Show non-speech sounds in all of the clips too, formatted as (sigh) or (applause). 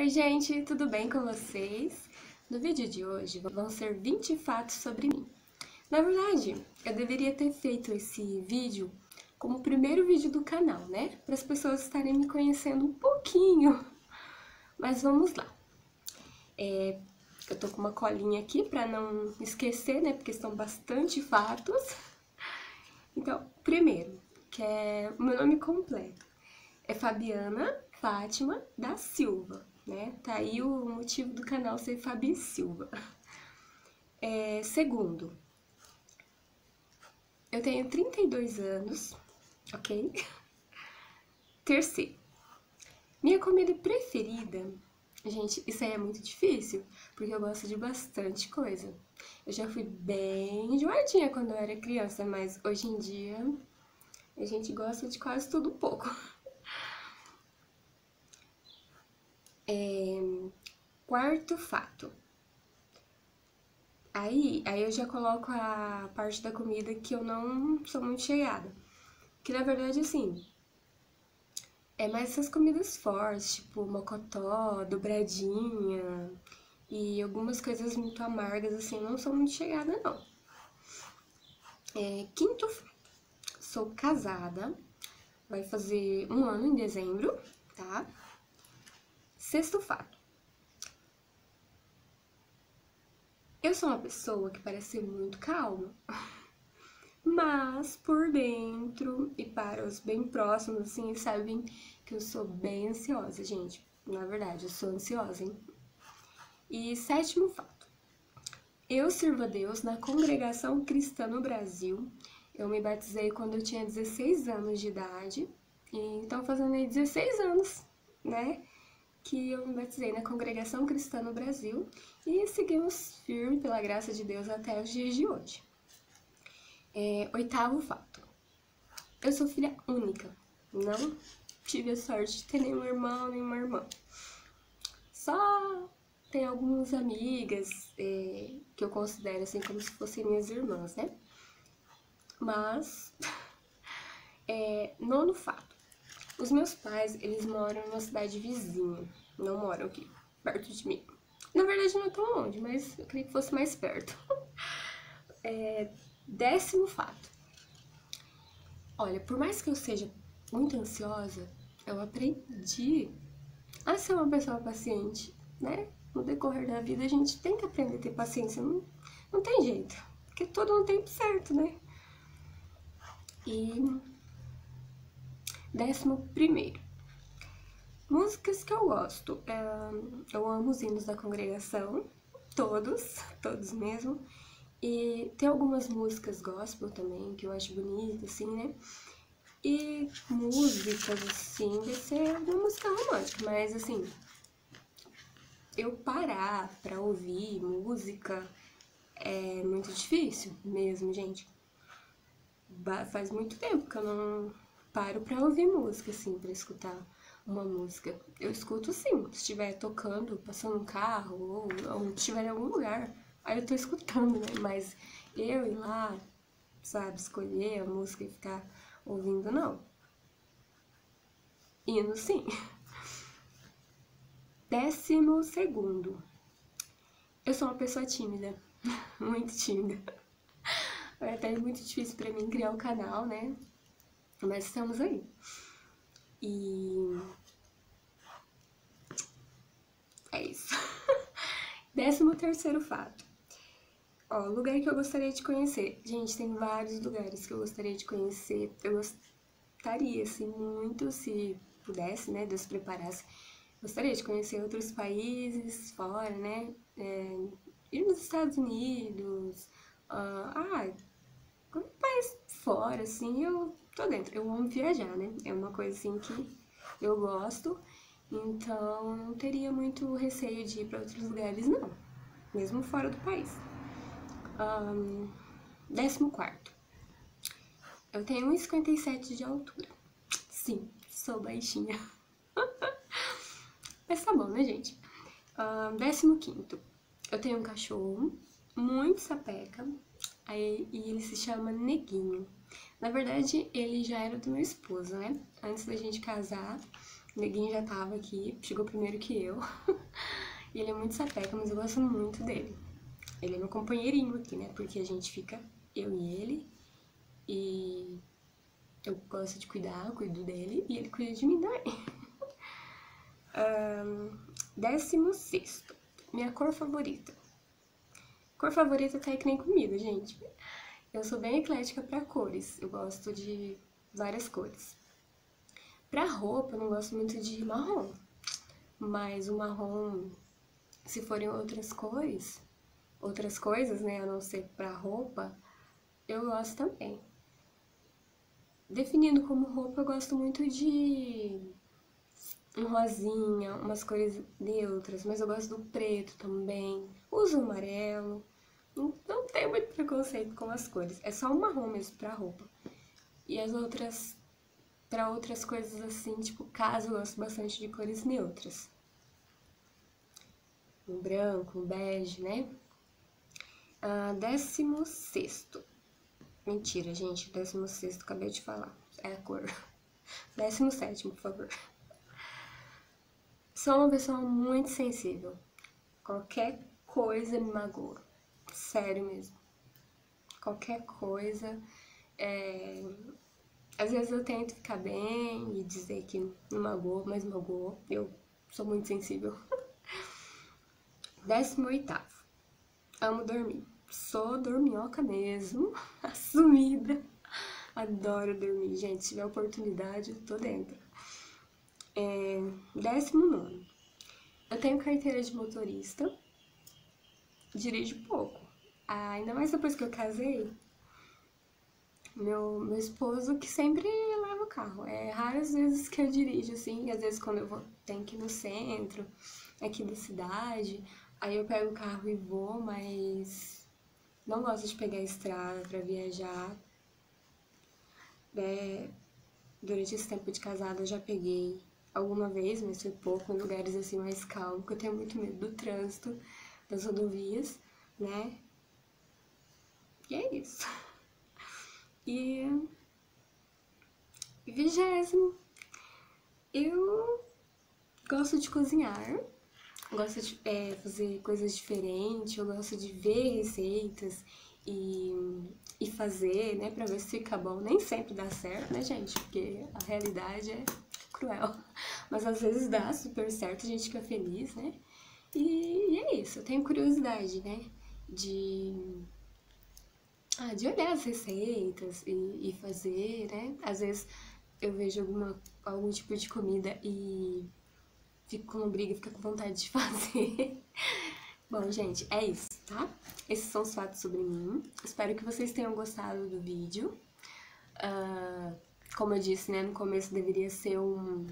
Oi, gente, tudo bem com vocês? No vídeo de hoje vão ser 20 fatos sobre mim. Na verdade, eu deveria ter feito esse vídeo como o primeiro vídeo do canal, né? Para as pessoas estarem me conhecendo um pouquinho. Mas vamos lá. É, eu tô com uma colinha aqui para não esquecer, né? Porque são bastante fatos. Então, primeiro, que é o meu nome completo. É Fabiana Fátima da Silva, né? Tá aí o motivo do canal ser Fabi Silva. É, segundo, eu tenho 32 anos, ok? Terceiro, minha comida preferida, gente, isso aí é muito difícil, porque eu gosto de bastante coisa. Eu já fui bem enjoadinha quando eu era criança, mas hoje em dia a gente gosta de quase tudo um pouco. É, quarto fato. Aí, aí eu já coloco a parte da comida que eu não sou muito chegada. Que na verdade, assim, é mais essas comidas fortes, tipo mocotó, dobradinha e algumas coisas muito amargas, assim, não sou muito chegada, não. É, quinto. Sou casada, vai fazer um ano em dezembro, tá? Sexto fato. Eu sou uma pessoa que parece ser muito calma, (laughs) mas por dentro e para os bem próximos, assim, sabem que eu sou bem ansiosa, gente. Na verdade, eu sou ansiosa, hein? E sétimo fato. Eu sirvo a Deus na congregação cristã no Brasil. Eu me batizei quando eu tinha 16 anos de idade. E então fazendo aí 16 anos, né? Que eu me batizei na Congregação Cristã no Brasil e seguimos firme pela graça de Deus até os dias de hoje. É, oitavo fato. Eu sou filha única. Não tive a sorte de ter nenhum irmão, nenhuma irmã. Só tem algumas amigas é, que eu considero assim como se fossem minhas irmãs, né? Mas, (laughs) é, nono fato. Os meus pais, eles moram numa cidade vizinha, não moram aqui, perto de mim. Na verdade, não é tão longe, mas eu queria que fosse mais perto. (laughs) É, décimo fato. Olha, por mais que eu seja muito ansiosa, eu aprendi a ser uma pessoa paciente, né? No decorrer da vida, a gente tem que aprender a ter paciência. Não, não tem jeito, porque todo no tempo certo, né? E Décimo primeiro. Músicas que eu gosto. É, eu amo os hinos da congregação, todos, todos mesmo. E tem algumas músicas gospel também, que eu acho bonita, assim, né? E músicas, assim, deve ser uma música romântica, mas assim, eu parar pra ouvir música é muito difícil mesmo, gente. Faz muito tempo que eu não paro pra ouvir música, assim, pra escutar uma música. Eu escuto sim, se estiver tocando, passando um carro, ou, ou estiver em algum lugar, aí eu tô (laughs) escutando, né? Mas eu ir lá, sabe, escolher a música e ficar ouvindo, não. Indo sim. (laughs) Décimo segundo. Eu sou uma pessoa tímida, (laughs) muito tímida. É até muito difícil para mim criar um canal, né? Mas estamos aí. E. É isso. (laughs) Décimo terceiro fato. Ó, lugar que eu gostaria de conhecer. Gente, tem vários lugares que eu gostaria de conhecer. Eu gostaria, assim, muito, se pudesse, né, Deus preparasse. Gostaria de conhecer outros países fora, né? É, ir nos Estados Unidos. Uh, ah, um país fora, assim, eu tô dentro. Eu amo viajar, né? É uma coisa assim que eu gosto, então não teria muito receio de ir para outros lugares, não. Mesmo fora do país. Um, décimo quarto. Eu tenho 1,57 de altura. Sim, sou baixinha. (laughs) Mas tá bom, né, gente? Um, décimo quinto. Eu tenho um cachorro muito sapeca, aí, e ele se chama Neguinho. Na verdade, ele já era do meu esposo, né? Antes da gente casar, O neguinho já tava aqui, chegou primeiro que eu. (laughs) e ele é muito sapeca, mas eu gosto muito dele. Ele é meu companheirinho aqui, né? Porque a gente fica, eu e ele. E eu gosto de cuidar, eu cuido dele e ele cuida de mim também. (laughs) um, décimo sexto. Minha cor favorita. Cor favorita tá aí que nem comida, gente. Eu sou bem eclética para cores. Eu gosto de várias cores. Pra roupa, eu não gosto muito de marrom. Mas o marrom, se forem outras cores, outras coisas, né, a não ser pra roupa, eu gosto também. Definindo como roupa, eu gosto muito de um rosinha, umas cores neutras, mas eu gosto do preto também. Uso amarelo. Não tenho muito preconceito com as cores. É só o marrom mesmo pra roupa. E as outras, pra outras coisas assim, tipo casa, eu gosto bastante de cores neutras. Um branco, um bege, né? Ah, décimo sexto. Mentira, gente. Décimo sexto, acabei de falar. É a cor. (laughs) Décimo sétimo, por favor. Sou uma pessoa muito sensível. Qualquer coisa me magoa. Sério mesmo. Qualquer coisa. É... Às vezes eu tento ficar bem e dizer que não magoou, mas magoou. Eu sou muito sensível. (laughs) Décimo oitavo. Amo dormir. Sou dorminhoca mesmo. (laughs) Assumida. Adoro dormir. Gente, se tiver oportunidade, eu tô dentro. É... Décimo nono. Eu tenho carteira de motorista dirijo pouco. Ah, ainda mais depois que eu casei, meu, meu esposo que sempre leva o carro. É raras vezes que eu dirijo, assim, às vezes quando eu vou, tenho que ir no centro, aqui da cidade, aí eu pego o carro e vou, mas não gosto de pegar a estrada para viajar. É, durante esse tempo de casada eu já peguei alguma vez, mas foi pouco, em lugares assim mais calmos, porque eu tenho muito medo do trânsito das rodovias, né? E é isso. E vigésimo, eu gosto de cozinhar, gosto de é, fazer coisas diferentes, eu gosto de ver receitas e, e fazer, né, pra ver se fica bom. Nem sempre dá certo, né, gente? Porque a realidade é cruel. Mas às vezes dá super certo, a gente fica feliz, né? E, e é isso, eu tenho curiosidade, né? De, ah, de olhar as receitas e, e fazer, né? Às vezes eu vejo alguma, algum tipo de comida e fico com briga, fico com vontade de (laughs) fazer. Bom, gente, é isso, tá? Esses são os fatos sobre mim. Espero que vocês tenham gostado do vídeo. Uh, como eu disse, né, no começo deveria ser um,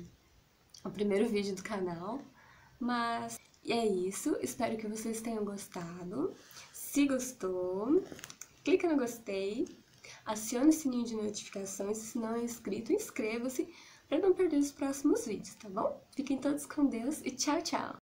o primeiro vídeo do canal, mas e é isso, espero que vocês tenham gostado. Se gostou, clica no gostei, acione o sininho de notificações, se não é inscrito, inscreva-se para não perder os próximos vídeos, tá bom? Fiquem todos com Deus e tchau, tchau!